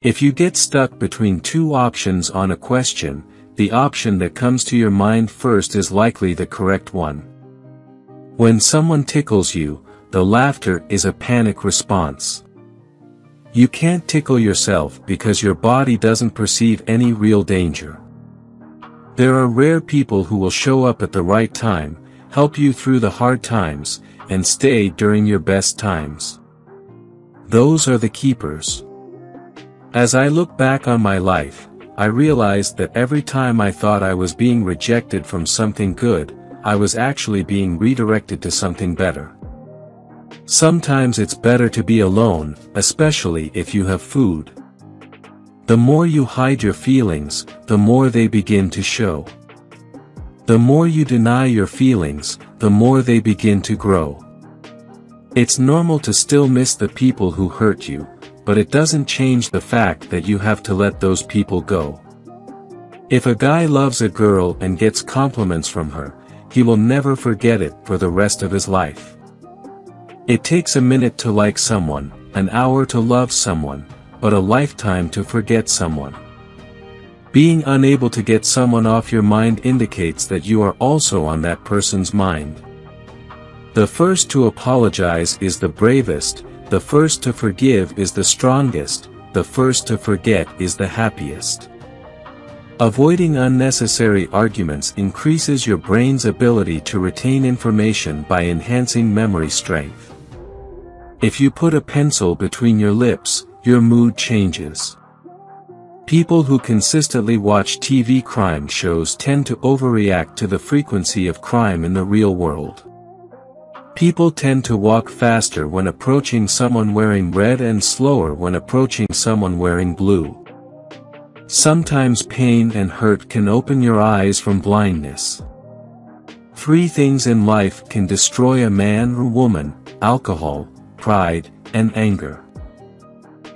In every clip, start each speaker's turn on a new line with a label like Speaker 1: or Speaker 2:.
Speaker 1: If you get stuck between two options on a question, the option that comes to your mind first is likely the correct one. When someone tickles you, the laughter is a panic response. You can't tickle yourself because your body doesn't perceive any real danger. There are rare people who will show up at the right time, help you through the hard times, and stay during your best times. Those are the keepers. As I look back on my life, I realized that every time I thought I was being rejected from something good, I was actually being redirected to something better. Sometimes it's better to be alone, especially if you have food. The more you hide your feelings, the more they begin to show. The more you deny your feelings, the more they begin to grow. It's normal to still miss the people who hurt you, but it doesn't change the fact that you have to let those people go. If a guy loves a girl and gets compliments from her, he will never forget it for the rest of his life. It takes a minute to like someone, an hour to love someone, but a lifetime to forget someone. Being unable to get someone off your mind indicates that you are also on that person's mind. The first to apologize is the bravest, the first to forgive is the strongest, the first to forget is the happiest. Avoiding unnecessary arguments increases your brain's ability to retain information by enhancing memory strength. If you put a pencil between your lips, your mood changes. People who consistently watch TV crime shows tend to overreact to the frequency of crime in the real world. People tend to walk faster when approaching someone wearing red and slower when approaching someone wearing blue. Sometimes pain and hurt can open your eyes from blindness. Three things in life can destroy a man or woman, alcohol, pride, and anger.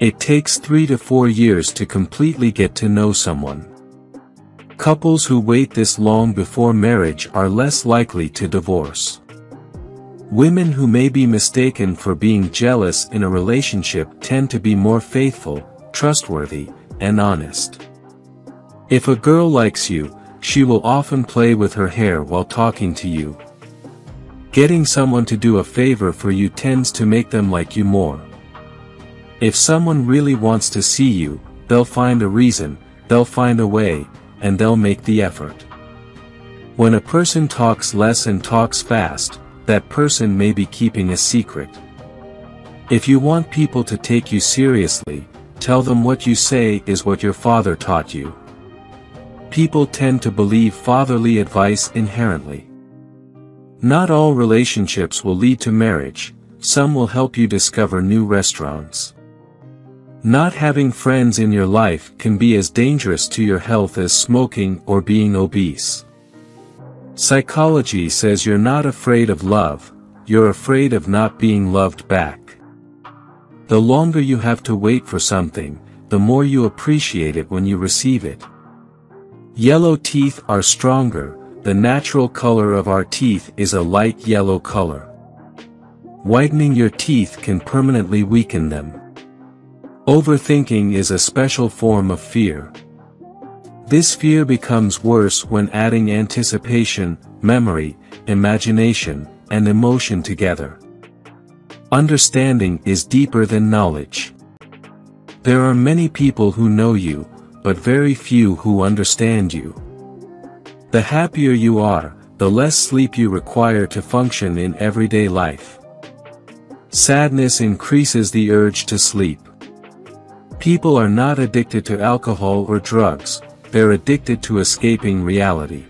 Speaker 1: It takes three to four years to completely get to know someone. Couples who wait this long before marriage are less likely to divorce. Women who may be mistaken for being jealous in a relationship tend to be more faithful, trustworthy, and honest. If a girl likes you, she will often play with her hair while talking to you. Getting someone to do a favor for you tends to make them like you more. If someone really wants to see you, they'll find a reason, they'll find a way, and they'll make the effort. When a person talks less and talks fast, that person may be keeping a secret. If you want people to take you seriously, tell them what you say is what your father taught you. People tend to believe fatherly advice inherently. Not all relationships will lead to marriage, some will help you discover new restaurants. Not having friends in your life can be as dangerous to your health as smoking or being obese. Psychology says you're not afraid of love, you're afraid of not being loved back. The longer you have to wait for something, the more you appreciate it when you receive it. Yellow teeth are stronger, the natural color of our teeth is a light yellow color. Whitening your teeth can permanently weaken them. Overthinking is a special form of fear. This fear becomes worse when adding anticipation, memory, imagination, and emotion together. Understanding is deeper than knowledge. There are many people who know you, but very few who understand you. The happier you are, the less sleep you require to function in everyday life. Sadness increases the urge to sleep. People are not addicted to alcohol or drugs, they're addicted to escaping reality.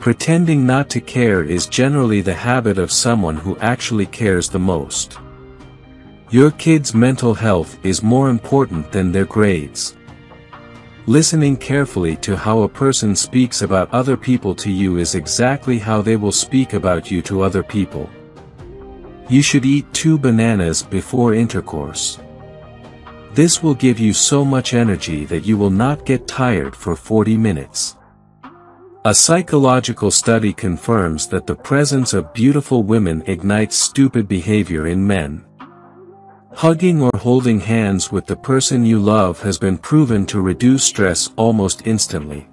Speaker 1: Pretending not to care is generally the habit of someone who actually cares the most. Your kid's mental health is more important than their grades. Listening carefully to how a person speaks about other people to you is exactly how they will speak about you to other people. You should eat two bananas before intercourse. This will give you so much energy that you will not get tired for 40 minutes. A psychological study confirms that the presence of beautiful women ignites stupid behavior in men. Hugging or holding hands with the person you love has been proven to reduce stress almost instantly.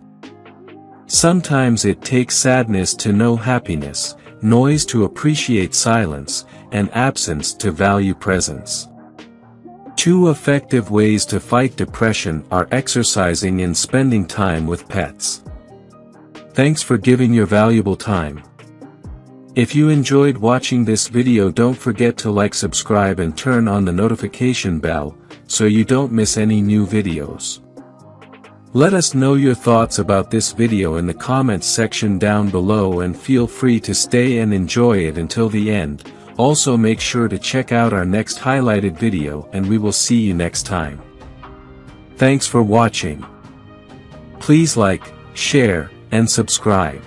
Speaker 1: Sometimes it takes sadness to know happiness, noise to appreciate silence, and absence to value presence. Two effective ways to fight depression are exercising and spending time with pets. Thanks for giving your valuable time. If you enjoyed watching this video don't forget to like subscribe and turn on the notification bell, so you don't miss any new videos. Let us know your thoughts about this video in the comments section down below and feel free to stay and enjoy it until the end, also make sure to check out our next highlighted video and we will see you next time. Thanks for watching. Please like, share, and subscribe.